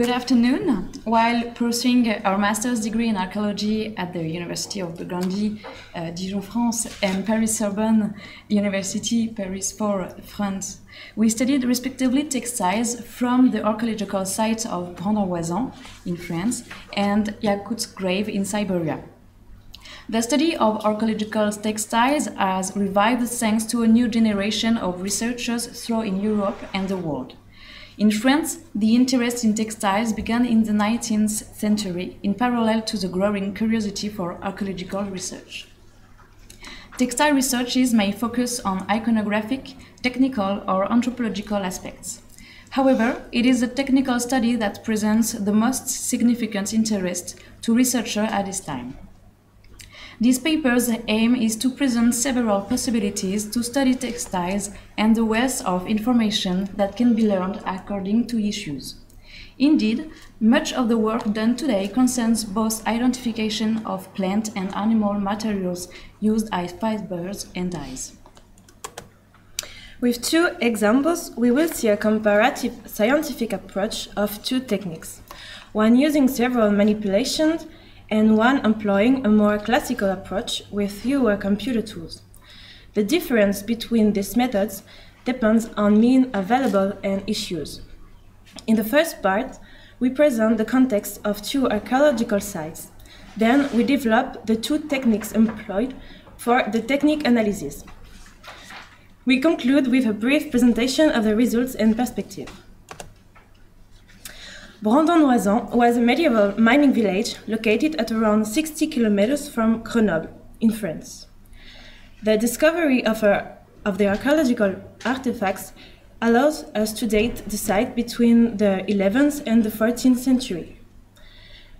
Good afternoon. While pursuing our master's degree in archaeology at the University of Burgundy, uh, Dijon, France, and Paris Sorbonne University, Paris 4, France, we studied respectively textiles from the archaeological sites of Brandes-en-Oisans in France and Yakut's grave in Siberia. The study of archaeological textiles has revived thanks to a new generation of researchers throughout Europe and the world. In France, the interest in textiles began in the 19th century in parallel to the growing curiosity for archaeological research. Textile researches may focus on iconographic, technical, or anthropological aspects. However, it is the technical study that presents the most significant interest to researchers at this time. This paper's aim is to present several possibilities to study textiles and the wealth of information that can be learned according to issues. Indeed, much of the work done today concerns both identification of plant and animal materials used as fibers and dyes. With two examples, we will see a comparative scientific approach of two techniques, one using several manipulations and one employing a more classical approach with fewer computer tools. The difference between these methods depends on means available and issues. In the first part, we present the context of two archaeological sites. Then we develop the two techniques employed for the technique analysis. We conclude with a brief presentation of the results and perspective. Brandes-en-Oisans was a medieval mining village located at around 60 kilometers from Grenoble, in France. The discovery of, a, of the archaeological artifacts allows us to date the site between the 11th and the 14th century.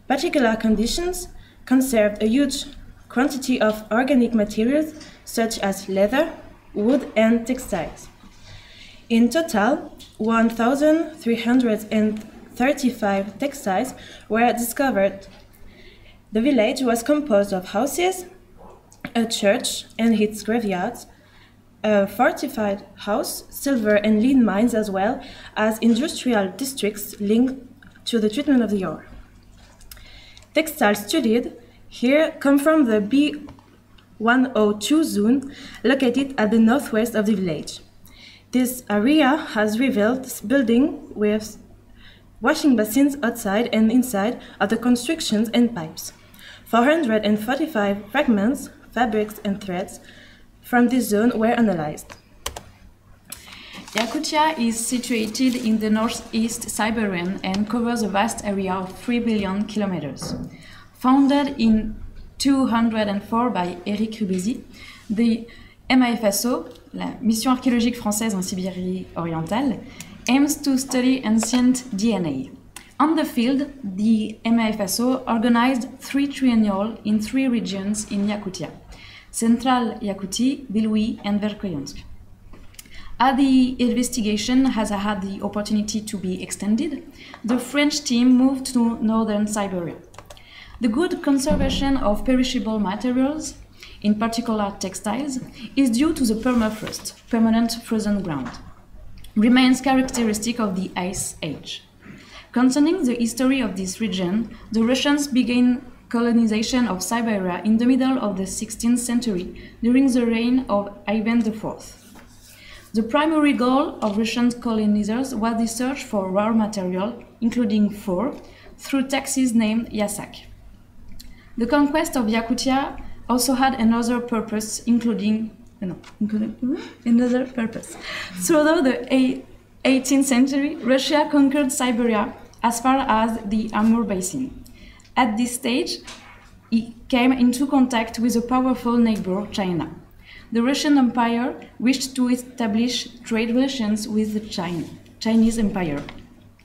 Particular conditions conserved a huge quantity of organic materials such as leather, wood, and textiles. In total, 1,300 35 textiles were discovered. The village was composed of houses, a church and its graveyards, a fortified house, silver and lead mines, as well as industrial districts linked to the treatment of the ore. Textiles studied here come from the B102 zone located at the northwest of the village. This area has revealed building with washing basins outside and inside of the constructions and pipes. 445 fragments, fabrics, and threads from this zone were analyzed. Yakutia is situated in the northeast Siberian and covers a vast area of 3 billion kilometers. Founded in 204 by Éric Crubézy, the MAFSO, la Mission archéologique française en Sibérie orientale, aims to study ancient DNA. On the field, the MAFSO organized three triennial in three regions in Yakutia Central Yakutia, Vilyuy, and Verkhoyansk. As the investigation has had the opportunity to be extended, the French team moved to northern Siberia. The good conservation of perishable materials, in particular textiles, is due to the permafrost, permanent frozen ground remains characteristic of the Ice Age. Concerning the history of this region, the Russians began colonization of Siberia in the middle of the 16th century during the reign of Ivan IV. The primary goal of Russian colonizers was the search for rare material, including fur, through taxis named Yasak. The conquest of Yakutia also had another purpose, including no, another purpose. Throughout the 18th century, Russia conquered Siberia as far as the Amur Basin. At this stage, it came into contact with a powerful neighbor, China. The Russian Empire wished to establish trade relations with the China, Chinese Empire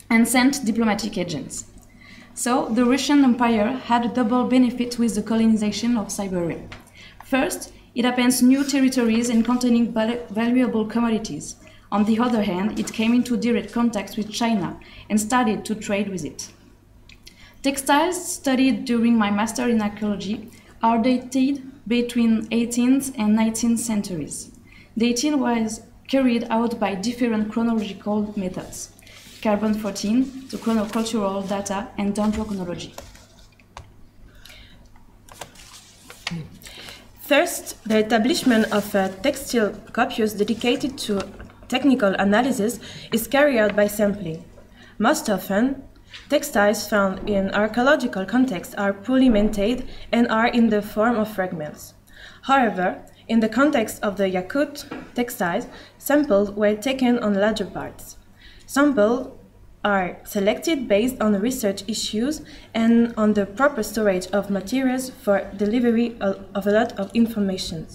and sent diplomatic agents. So the Russian Empire had a double benefit with the colonization of Siberia. First, it opens new territories and containing valuable commodities. On the other hand, it came into direct contact with China and started to trade with it. Textiles studied during my master in archaeology are dated between 18th and 19th centuries. Dating was carried out by different chronological methods. carbon-14, the chronocultural data, and dendrochronology. First, the establishment of a textile corpus dedicated to technical analysis is carried out by sampling. Most often, textiles found in archaeological contexts are poorly maintained and are in the form of fragments. However, in the context of the Yakut textiles, samples were taken on larger parts. Samples are selected based on research issues and on the proper storage of materials for delivery of a lot of information.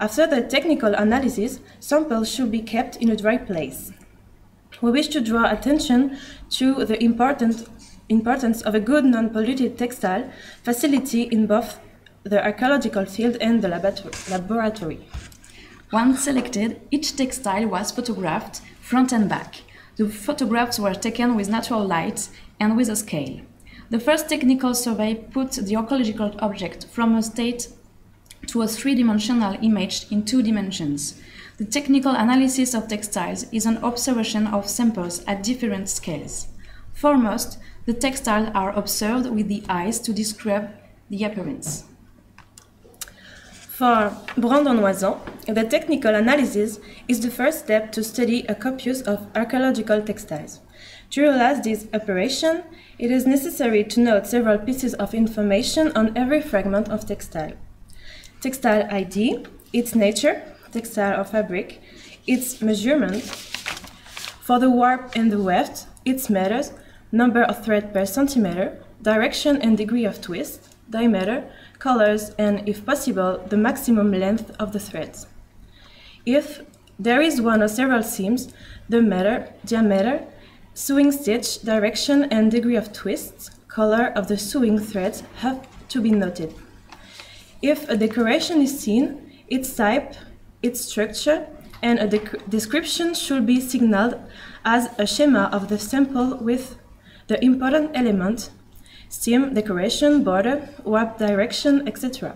After the technical analysis, samples should be kept in a dry place. We wish to draw attention to the important importance of a good non-polluted textile facility in both the archaeological field and the laboratory. Once selected, each textile was photographed front and back. The photographs were taken with natural light and with a scale. The first technical survey put the archaeological object from a state to a three-dimensional image in two dimensions. The technical analysis of textiles is an observation of samples at different scales. Foremost, the textiles are observed with the eyes to describe the appearance. For Brandes-en-Oisans, the technical analysis is the first step to study a corpus of archaeological textiles. To realize this operation, it is necessary to note several pieces of information on every fragment of textile. Textile ID, its nature, textile or fabric, its measurement, for the warp and the weft, its meters, number of thread per centimeter, direction and degree of twist, diameter, colors, and, if possible, the maximum length of the threads. If there is one or several seams, the matter, diameter, sewing stitch, direction, and degree of twists, color of the sewing threads have to be noted. If a decoration is seen, its type, its structure, and a description should be signaled as a schema of the sample with the important element seam, decoration, border, warp direction, etc.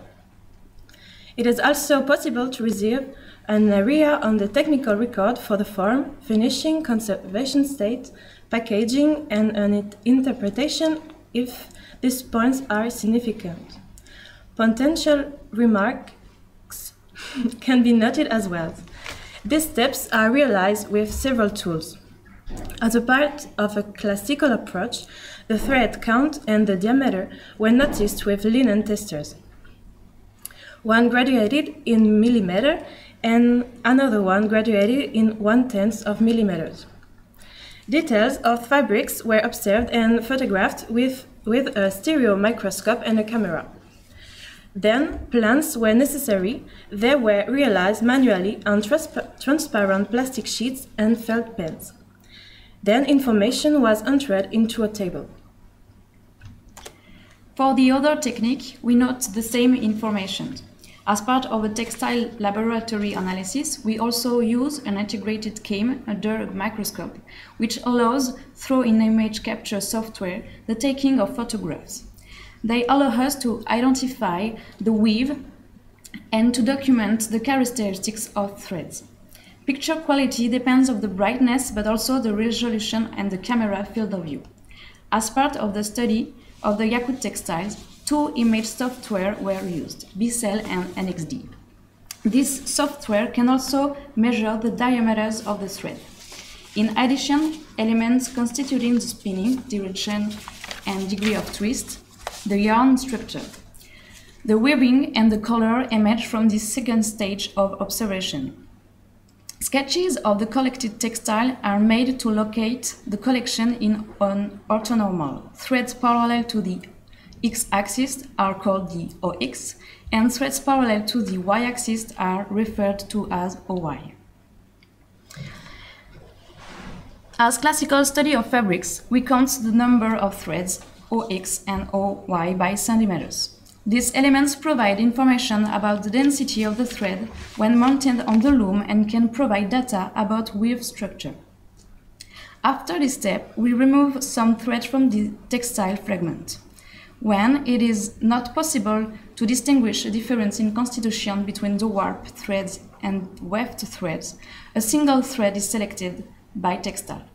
It is also possible to reserve an area on the technical record for the form, finishing, conservation state, packaging, and an interpretation if these points are significant. Potential remarks can be noted as well. These steps are realized with several tools. As a part of a classical approach, the thread count and the diameter were noticed with linen testers. One graduated in millimeter and another one graduated in one tenth of millimeters. Details of fabrics were observed and photographed with, with a stereo microscope and a camera. Then, plans were necessary. They were realized manually on transpa transparent plastic sheets and felt pens. Then information was entered into a table. For the other technique, we note the same information. As part of a textile laboratory analysis, we also use an integrated CAM, a microscope, which allows, through in image capture software, the taking of photographs. They allow us to identify the weave and to document the characteristics of threads. Picture quality depends on the brightness but also the resolution and the camera field of view. As part of the study of the Yakut textiles, two image software were used, BCell and NXD. This software can also measure the diameters of the thread. In addition, elements constituting the spinning, direction, and degree of twist, the yarn structure. The weaving and the color emerge from this second stage of observation. Sketches of the collected textile are made to locate the collection in an orthonormal. Threads parallel to the x-axis are called the OX, and threads parallel to the y-axis are referred to as OY. As classical study of fabrics, we count the number of threads, OX and OY, by centimeters. These elements provide information about the density of the thread when mounted on the loom and can provide data about weave structure. After this step, we remove some thread from the textile fragment. When it is not possible to distinguish a difference in constitution between the warp threads and weft threads, a single thread is selected by textile.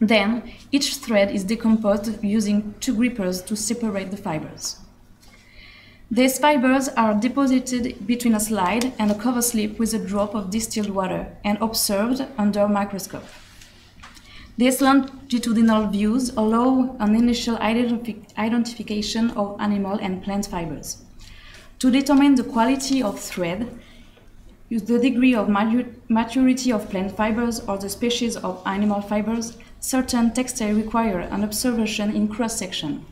Then, each thread is decomposed using two grippers to separate the fibers. These fibers are deposited between a slide and a cover slip with a drop of distilled water and observed under a microscope. These longitudinal views allow an initial identifi identification of animal and plant fibers. To determine the quality of thread, use the degree of maturity of plant fibers or the species of animal fibers, certain textiles require an observation in cross-section.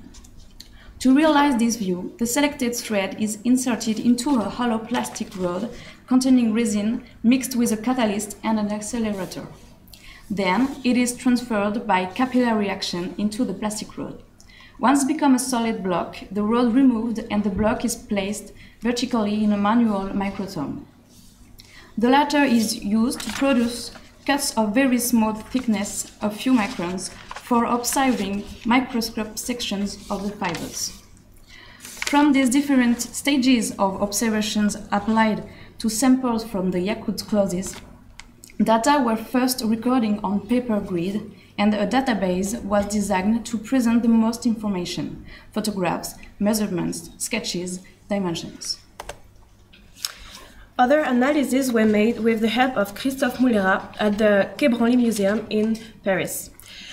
To realize this view, the selected thread is inserted into a hollow plastic rod containing resin mixed with a catalyst and an accelerator. Then it is transferred by capillary action into the plastic rod. Once become a solid block, the rod removed and the block is placed vertically in a manual microtome. The latter is used to produce cuts of very small thickness of few microns for observing microscope sections of the fibers. From these different stages of observations applied to samples from the Yakut closes, data were first recorded on paper grid and a database was designed to present the most information, photographs, measurements, sketches, dimensions. Other analyses were made with the help of Christophe Moulherat at the Quai Branly Museum in Paris.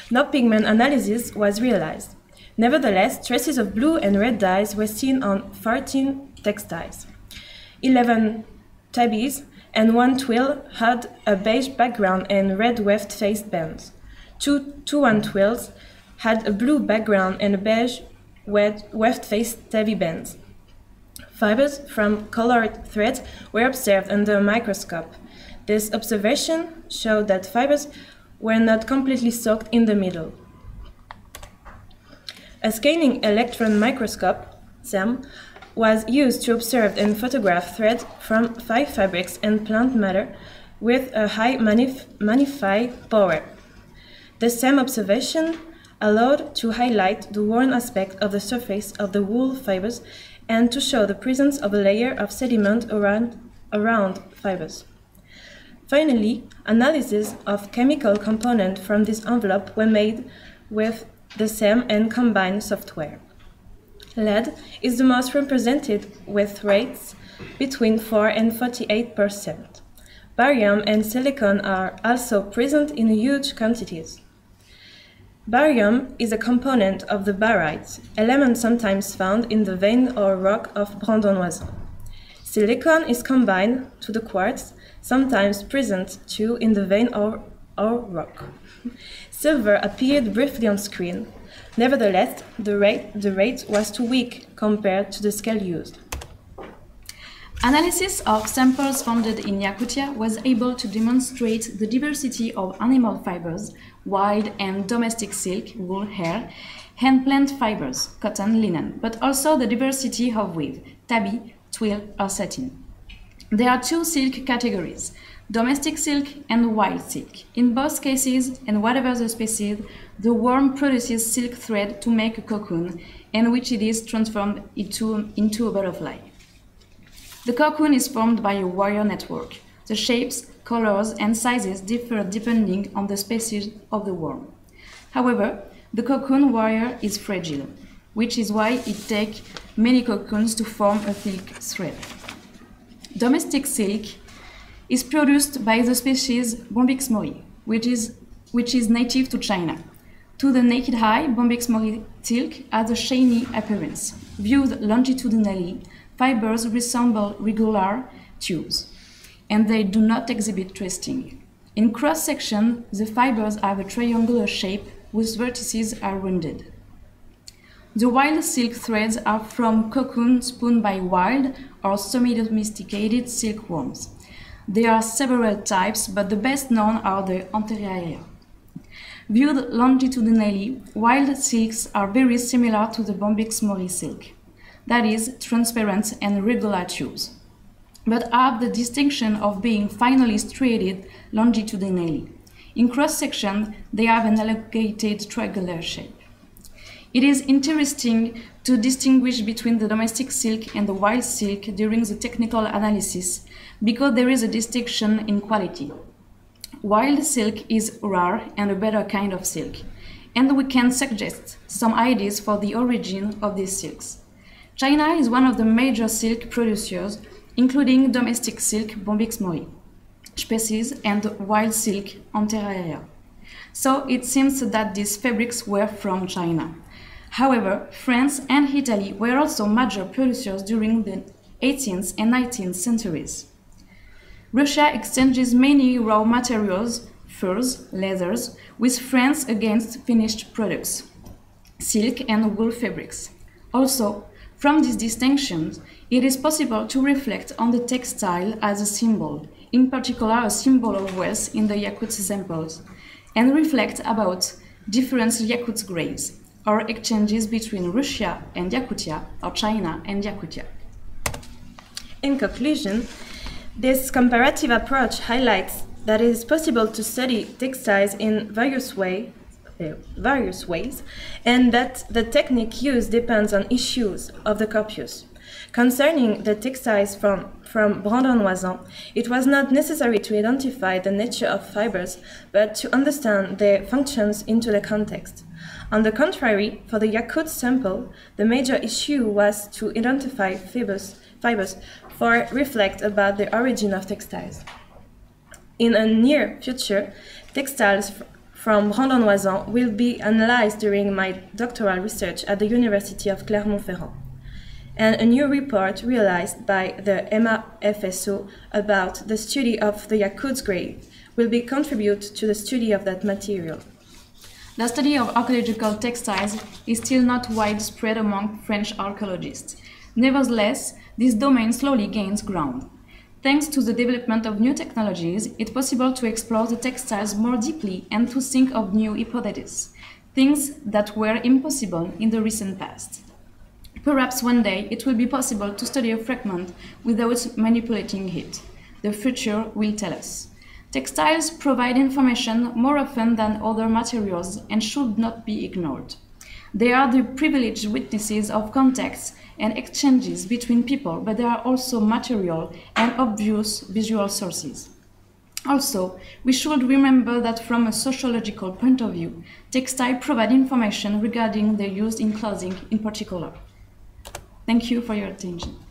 No pigment analysis was realized. Nevertheless, traces of blue and red dyes were seen on 14 textiles. 11 tabbies and one twill had a beige background and red weft-faced bands. Two, two one twills had a blue background and a beige weft-faced tabby bands. Fibers from colored threads were observed under a microscope. This observation showed that fibers were not completely soaked in the middle. A scanning electron microscope, SEM, was used to observe and photograph threads from five fabrics and plant matter with a high magnif magnify power. The SEM observation allowed to highlight the worn aspect of the surface of the wool fibers and to show the presence of a layer of sediment around, around fibers. Finally, analysis of chemical component from this envelope were made with the SEM and combined software. Lead is the most represented with rates between 4 and 48 percent. Barium and silicon are also present in huge quantities. Barium is a component of the barytes, element sometimes found in the vein or rock of Brandes-en-Oisans. Silicon is combined to the quartz, sometimes present too in the vein or, or rock. Silver appeared briefly on screen. Nevertheless, the rate, the rate was too weak compared to the scale used. Analysis of samples found in Yakutia was able to demonstrate the diversity of animal fibers, wild and domestic silk, wool, hair, hand plant fibers, cotton, linen, but also the diversity of weave, tabby, twill, or satin. There are two silk categories, domestic silk and wild silk. In both cases, and whatever the species, the worm produces silk thread to make a cocoon, in which it is transformed into, into a butterfly. The cocoon is formed by a wire network. The shapes, colors, and sizes differ depending on the species of the worm. However, the cocoon wire is fragile, which is why it takes many cocoons to form a silk thread. Domestic silk is produced by the species Bombyx mori, which is, which is native to China. To the naked eye, Bombyx mori silk has a shiny appearance. Viewed longitudinally, fibers resemble regular tubes, and they do not exhibit twisting. In cross section, the fibers have a triangular shape whose vertices are rounded. The wild silk threads are from cocoon spun by wild or semi-domesticated silkworms. There are several types, but the best known are the antheraria. Viewed longitudinally, wild silks are very similar to the Bombyx mori silk that is, transparent and regular tubes, but have the distinction of being finely striated longitudinally. In cross-section, they have an elongated triangular shape. It is interesting to distinguish between the domestic silk and the wild silk during the technical analysis because there is a distinction in quality. Wild silk is rare and a better kind of silk, and we can suggest some ideas for the origin of these silks. China is one of the major silk producers, including domestic silk Bombyx mori species and wild silk Antheraria. So it seems that these fabrics were from China. However, France and Italy were also major producers during the 18th and 19th centuries. Russia exchanges many raw materials, furs, leathers, with France against finished products, silk and wool fabrics. Also, from these distinctions, it is possible to reflect on the textile as a symbol, in particular a symbol of wealth in the Yakut examples, and reflect about different Yakut graves, or exchanges between Russia and Yakutia, or China and Yakutia. In conclusion, this comparative approach highlights that it is possible to study textiles in various, way, uh, various ways and that the technique used depends on issues of the corpus. Concerning the textiles from, from Brandes-en-Oisans, it was not necessary to identify the nature of fibers, but to understand their functions into the context. On the contrary, for the Yakut sample, the major issue was to identify fibers, fibers for reflect about the origin of textiles. In a near future, textiles from Brandes-en-Oisans will be analyzed during my doctoral research at the University of Clermont-Ferrand. And a new report realized by the EMA FSO about the study of the Yakut's grave will be contribute to the study of that material. The study of archaeological textiles is still not widespread among French archaeologists. Nevertheless, this domain slowly gains ground. Thanks to the development of new technologies, it's possible to explore the textiles more deeply and to think of new hypotheses, things that were impossible in the recent past. Perhaps one day it will be possible to study a fragment without manipulating it. The future will tell us. Textiles provide information more often than other materials and should not be ignored. They are the privileged witnesses of contacts and exchanges between people, but they are also material and obvious visual sources. Also, we should remember that from a sociological point of view, textiles provide information regarding their use in clothing in particular. Thank you for your attention.